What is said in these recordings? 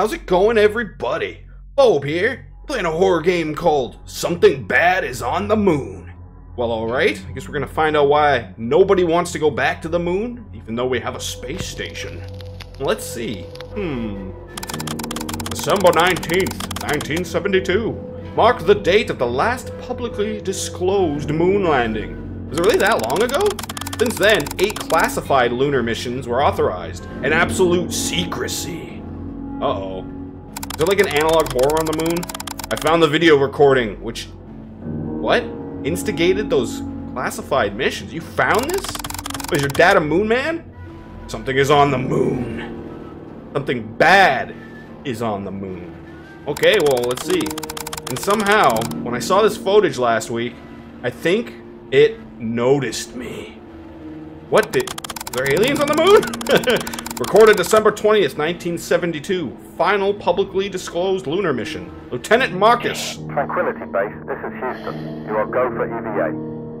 How's it going, everybody? Bob here, playing a horror game called Something Bad is on the Moon. Well, alright, I guess we're gonna find out why nobody wants to go back to the moon, even though we have a space station. Let's see. Hmm. December 19th, 1972. Mark the date of the last publicly disclosed moon landing. Was it really that long ago? Since then, eight classified lunar missions were authorized, in absolute secrecy. Uh-oh. Is there like an analog horror on the moon? I found the video recording, which... What? Instigated those classified missions? You found this? Was your dad a moon man? Something is on the moon. Something bad is on the moon. Okay, well, let's see. And somehow, when I saw this footage last week, I think it noticed me. What did... Are there aliens on the moon? Recorded December 20th, 1972. Final publicly disclosed lunar mission. Lieutenant Marcus. Tranquility Base, this is Houston. You are go for EVA.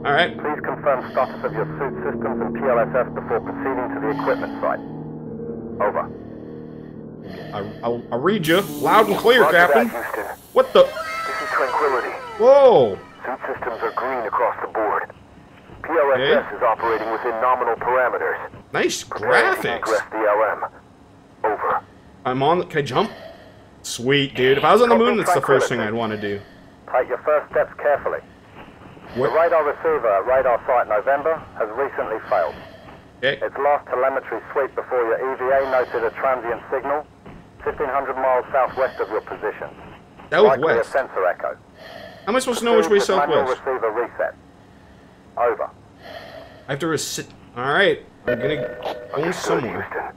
Alright. Please confirm status of your suit systems and PLSS before proceeding to the equipment site. Over. I, I'll, I'll read you. Loud and clear, Roger Captain. that, What the... This is Tranquility. Whoa! Suit systems are green across the board. PLSS Okay. is operating within nominal parameters. Nice graphics. DLM. Over. I'm on... Can I jump? Sweet, dude. If I was on the moon, that's the first thing I'd want to do. Take your first steps carefully. The radar receiver at Radar Site November has recently failed. Okay. Its last telemetry sweep before your EVA noted a transient signal 1,500 miles southwest of your position. Likely a Southwest. sensor echo. How am I supposed to know which way Proceed with manual southwest? receiver reset. Over. I have to reset. Alright. I'm gonna go Understood, somewhere. Houston.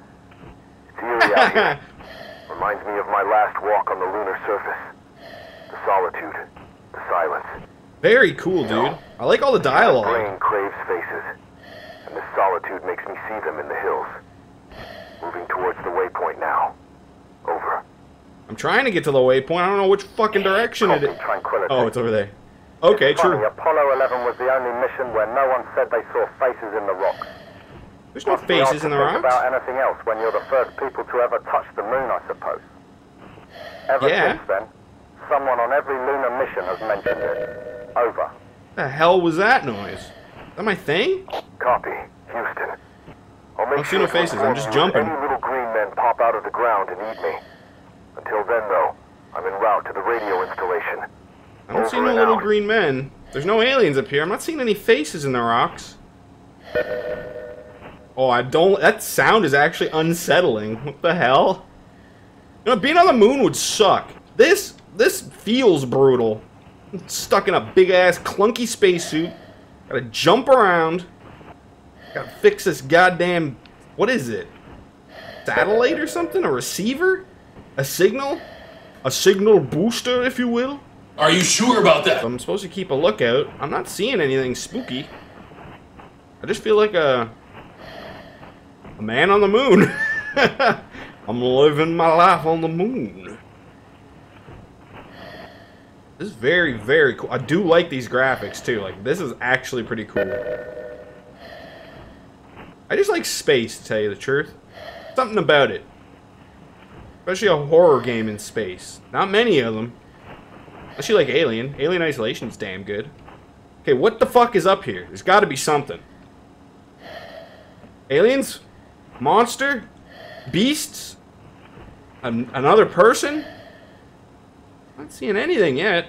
It's eerie out here. Reminds me of my last walk on the lunar surface. The solitude. The silence. Very cool, dude. I like all the dialogue. Brain craves faces. And this solitude makes me see them in the hills. Moving towards the waypoint now. Over. I'm trying to get to the waypoint. I don't know which fucking direction it is. Oh, it's over there. Okay, true. Apollo 11 was the only mission where no one said they saw faces in the rocks. There's no Must be odd faces in the rocks. about anything else when you're the first people to ever touch the moon, I suppose. Ever Yeah. since then, someone on every lunar mission has mentioned it. Over. The hell was that noise? Is that my thing? Copy. Houston. I'll make don't see no faces, I'm just jumping. Any little green men pop out of the ground and eat me. Until then, though, I'm en route to the radio installation. I don't see Over no little out. green men. There's no aliens up here. I'm not seeing any faces in the rocks. Oh, I don't. That sound is actually unsettling. What the hell? You know, being on the moon would suck. This this feels brutal. I'm stuck in a big ass clunky spacesuit. Gotta jump around. Gotta fix this goddamn. What is it? Satellite or something? A receiver? A signal? A signal booster, if you will? Are you sure about that? I'm supposed to keep a lookout. I'm not seeing anything spooky. I just feel like a a man on the moon. I'm living my life on the moon. This is very, very cool. I do like these graphics too. Like this is actually pretty cool. I just like space, to tell you the truth. Something about it. Especially a horror game in space. Not many of them. Unless you like Alien. Alien Isolation's damn good. Okay, what the fuck is up here? There's gotta be something. Aliens? Monster? Beasts? An- another person? Not seeing anything yet.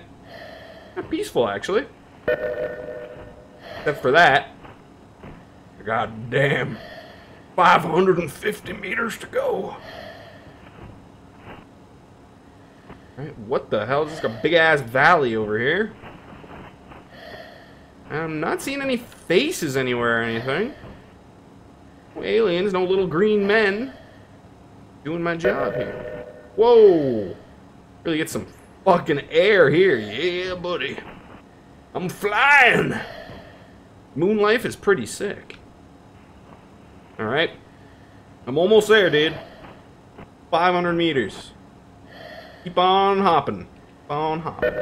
Not peaceful, actually. Except for that. God damn. 550 meters to go. Right, what the hell? Is this a big ass valley over here? I'm not seeing any faces anywhere or anything. Aliens, no little green men. Doing my job here. Whoa! Really get some fucking air here. Yeah, buddy. I'm flying! Moon life is pretty sick. Alright. I'm almost there, dude. 500 meters. Keep on hopping. Keep on hopping.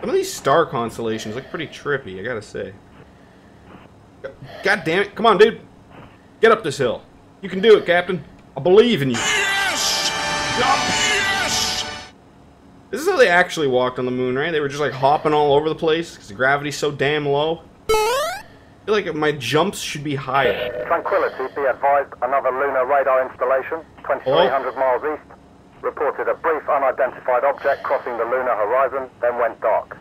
Some of these star constellations look pretty trippy, I gotta say. God damn it. Come on, dude. Get up this hill. You can do it, Captain. I believe in you. Yes! This is how they actually walked on the moon, right? They were just like hopping all over the place because the gravity's so damn low. I feel like my jumps should be higher. Tranquility, be advised, another lunar radar installation, 2,300 miles east, reported a brief unidentified object crossing the lunar horizon, then went dark.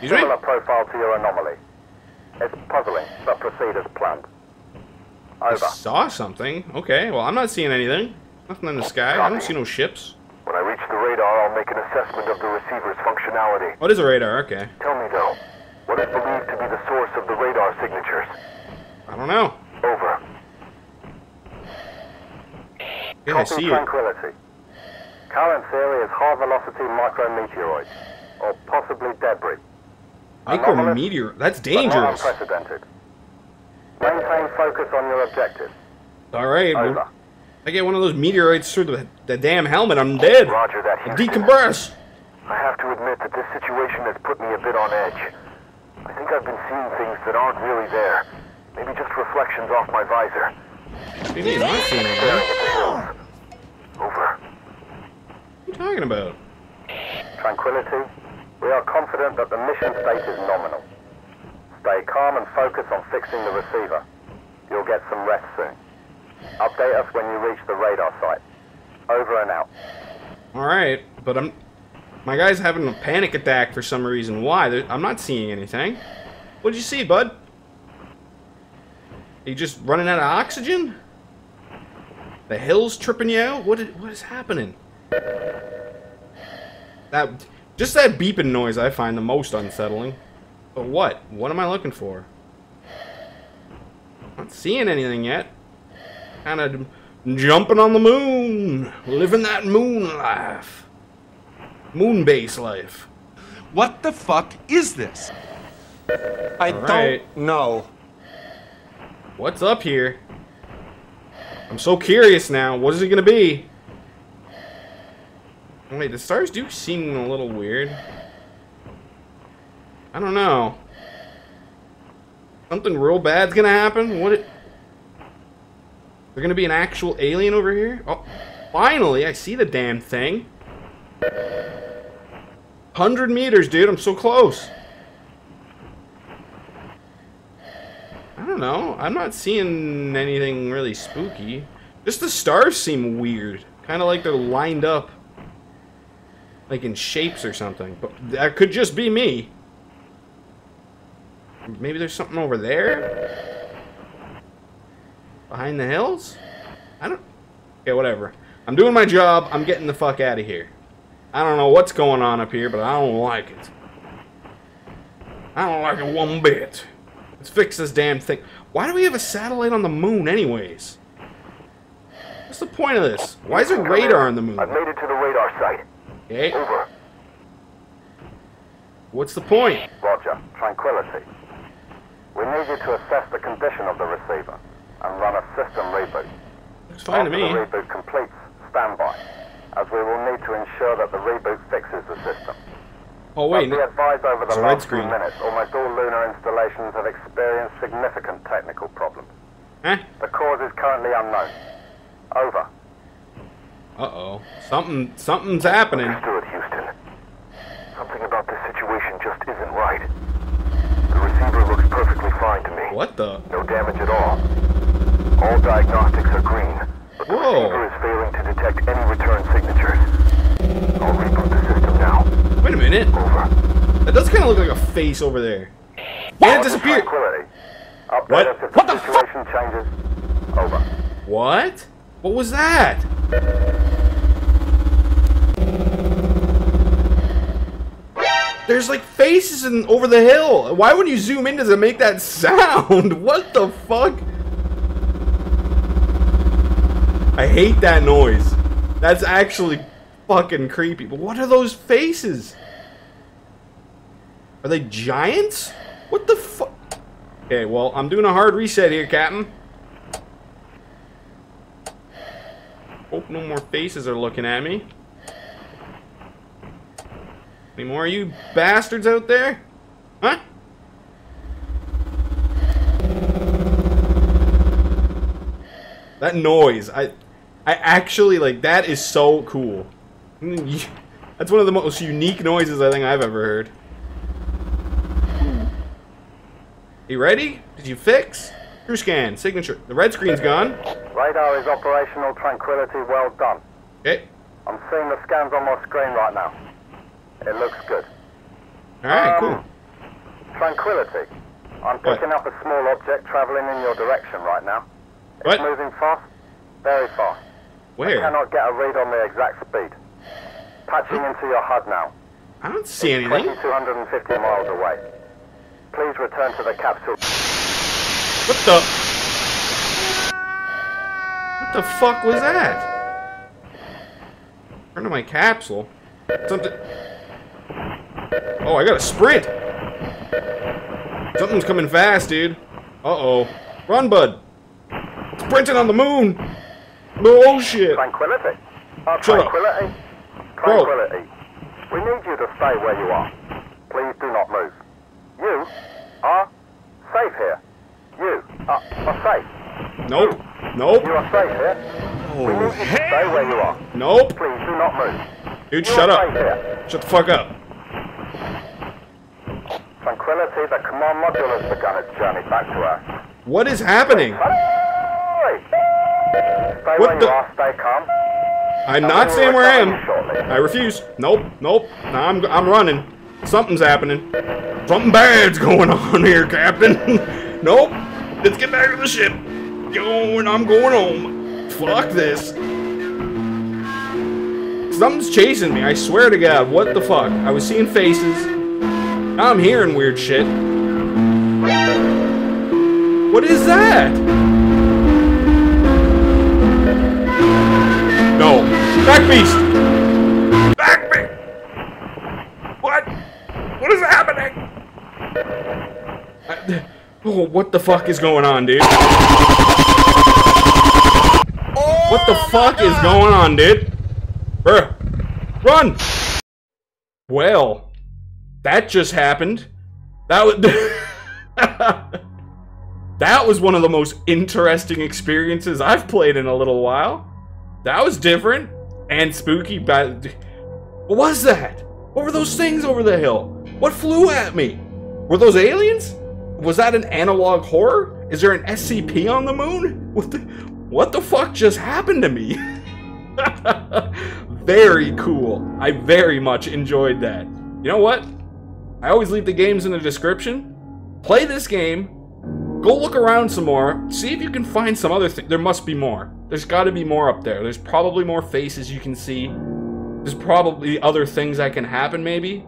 Similar profile to your anomaly. It's puzzling, but proceed as planned. I Over. saw something. Okay, well, I'm not seeing anything. Nothing in the sky. I don't see no ships. When I reach the radar, I'll make an assessment of the receiver's functionality. Oh, what is a radar? Okay. Tell me, though, what is believed to be the source of the radar signatures? I don't know. Over. Yeah, I Copy see it. Tranquility. Current theory is high-velocity micrometeoroids, or possibly debris. Micrometeor. That's dangerous. unprecedented. Maintain focus on your objective. All right. well, Over. I get one of those meteorites through the, the damn helmet. I'm dead. Roger that, Houston. Decompress. I have to admit that this situation has put me a bit on edge. I think I've been seeing things that aren't really there. Maybe just reflections off my visor. What do you mean? I'm not seeing anything. Staring What at the hills. Over. are you talking about? Tranquility. We are confident that the mission state is nominal. Stay calm and focus on fixing the receiver. You'll get some rest soon. Update us when you reach the radar site. Over and out. All right, but I'm. My guy's having a panic attack for some reason. Why? I'm not seeing anything. What did you see, bud? Are you just running out of oxygen? The hills tripping you out? What is, what is happening? That just that beeping noise I find the most unsettling. But what? What am I looking for? Not seeing anything yet. Kind of jumping on the moon, living that moon life, moon base life. What the fuck is this? I All don't right. know. What's up here? I'm so curious now. What is it gonna be? Wait, the stars do seem a little weird. I don't know. Something real bad's gonna happen? What it... There gonna be an actual alien over here? Oh, finally, I see the damn thing. 100 meters, dude. I'm so close. I don't know. I'm not seeing anything really spooky. Just the stars seem weird. Kind of like they're lined up. Like in shapes or something. But that could just be me. Maybe there's something over there? Behind the hills? I don't... Okay, whatever. I'm doing my job. I'm getting the fuck out of here. I don't know what's going on up here, but I don't like it. I don't like it one bit. Let's fix this damn thing. Why do we have a satellite on the moon anyways? What's the point of this? Why is there radar on the moon? I've made it to the radar site. Okay, Over. what's the point? Roger. Tranquility. We need you to assess the condition of the receiver and run a system reboot. It's fine to After me. the reboot completes, stand by, as we will need to ensure that the reboot fixes the system. Oh wait, be advised over the last few minutes, almost all lunar installations have experienced significant technical problems. huh? The cause is currently unknown. Over. Uh-oh. Something, something's happening. Understood, Houston. Something about this situation just isn't right. The receiver looks perfectly fine to me. What the? No damage at all. All diagnostics are green, but the Whoa. receiver is failing to detect any return signatures. I'll reboot the system now. Wait a minute. Over. That does kind of look like a face over there. And it disappeared. What? What the the fuck? changes. Over. What? What was that? There's like faces in, over the hill. Why would you zoom in to make that sound? What the fuck? I hate that noise. That's actually fucking creepy. But what are those faces? Are they giants? What the fuck? Okay, well, I'm doing a hard reset here, Captain. Hope no more faces are looking at me. Any more of you bastards out there? Huh? That noise, I I actually like that is so cool. That's one of the most unique noises I think I've ever heard. You ready? Did you fix? Crew scan, signature. The red screen's gone. Radar is operational. Tranquility, well done. Okay. I'm seeing the scans on my screen right now. It looks good. Alright, Um, cool. Tranquility. I'm What? picking up a small object traveling in your direction right now. It's What? moving fast, very fast. Where? Cannot get a read on the exact speed. Patching into your HUD now. I don't see anything. 250 miles away. Please return to the capsule. What the? What the fuck was that? Turn to my capsule. Something. Oh, I gotta sprint. Something's coming fast, dude. Uh oh. Run, bud. Sprinting on the moon. Oh shit. Tranquility. Uh, Shut up. tranquility. Bro. Tranquility. We need you to stay where you are. Please do not move. You are safe here. You are, are safe. Nope. Nope. You are safe here. we need you to stay where you are. Nope. Please do not move. Dude, You shut are up. safe here. Shut the fuck up. Tranquility, the command module has begun its journey back to Earth. What is happening? Stay What the- are, stay calm. I'm and not staying where I am. shortly. I refuse. Nope, nope. I'm, I'm running. Something's happening. Something bad's going on here, Captain. nope. Let's get back to the ship. Going, I'm going home. Fuck this. Something's chasing me. I swear to God. What the fuck? I was seeing faces. I'm hearing weird shit. What is that? No. Back beast. Back beast. What? What is happening? I- oh, what the fuck is going on, dude? What the fuck is going on, dude? Bruh. Run! Well, that just happened. That was That was one of the most interesting experiences I've played in a little while. That was different and spooky, but what was that? What were those things over the hill? What flew at me? Were those aliens? Was that an analog horror? Is there an SCP on the moon? What the what the fuck just happened to me? very cool. I very much enjoyed that. You know what? I always leave the games in the description. Play this game. Go look around some more. See if you can find some other thing. There must be more. There's got to be more up there. There's probably more faces you can see. There's probably other things that can happen, maybe.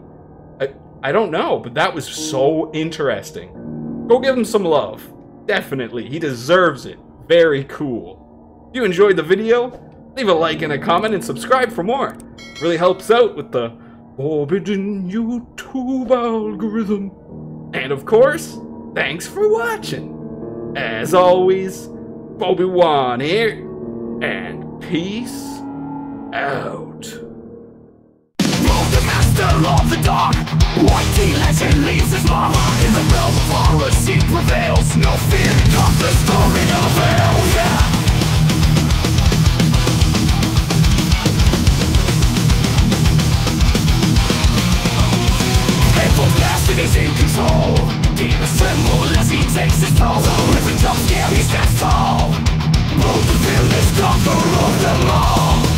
I, I don't know, but that was so interesting. Go give him some love. Definitely. He deserves it. Very cool. If you enjoyed the video, leave a like and a comment and subscribe for more. Really helps out with the Forbidden YouTube algorithm. And of course, thanks for watching. As always, Bobe-Wan here, and peace out. the master of the dark Whitey legend leaves his mark In the realm of horror, sin prevails No fear, not the story of hell, yeah is in control. Demons tremble as he takes his toll The every jump scare he stands tall Both the villains conquer of them all.